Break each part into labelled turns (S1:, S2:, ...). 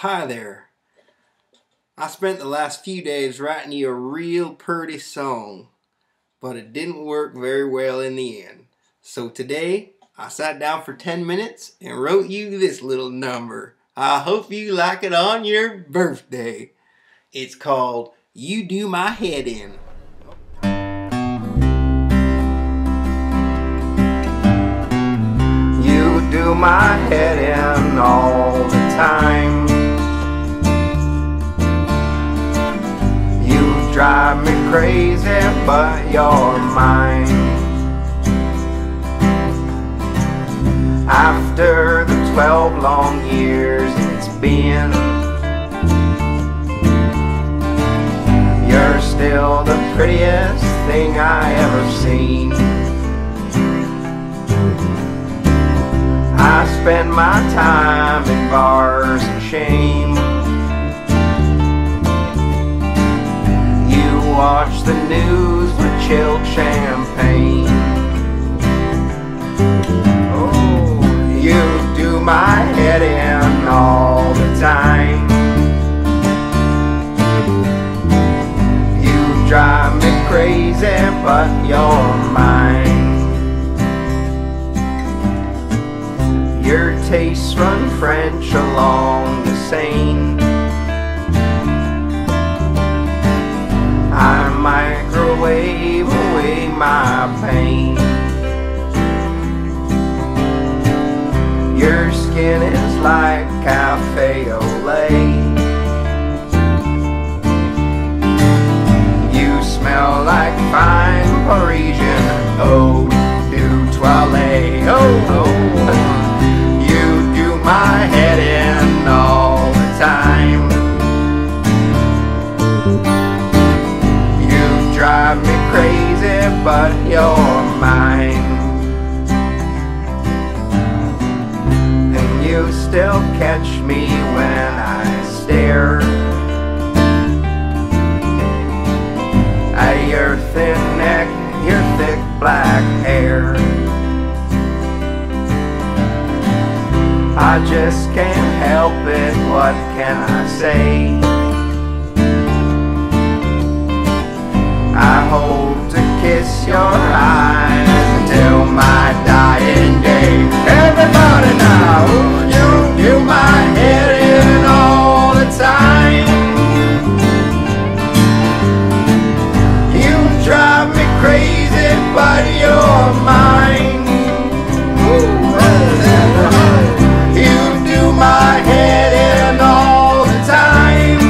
S1: Hi there. I spent the last few days writing you a real pretty song, but it didn't work very well in the end. So today, I sat down for 10 minutes and wrote you this little number. I hope you like it on your birthday. It's called You Do My Head In.
S2: You do my head in all the time. Drive me crazy, but you're mine. After the 12 long years it's been, you're still the prettiest thing I ever seen. I spend my time The news with chilled champagne. Oh, you do my head in all the time. You drive me crazy, but you're mine. Your tastes run French along the Seine. Microwave away my pain. Your skin is like cafe au lait. You smell like fine Parisian eau de toilette. Oh, oh. But you're mine. And you still catch me when I stare at your thin neck, your thick black hair. I just can't help it, what can I say? I hope crazy, but you're mine. You do my head in all the time.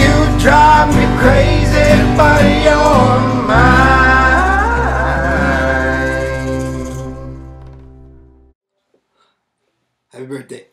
S2: You drive me crazy, but you're mine.
S1: Happy birthday.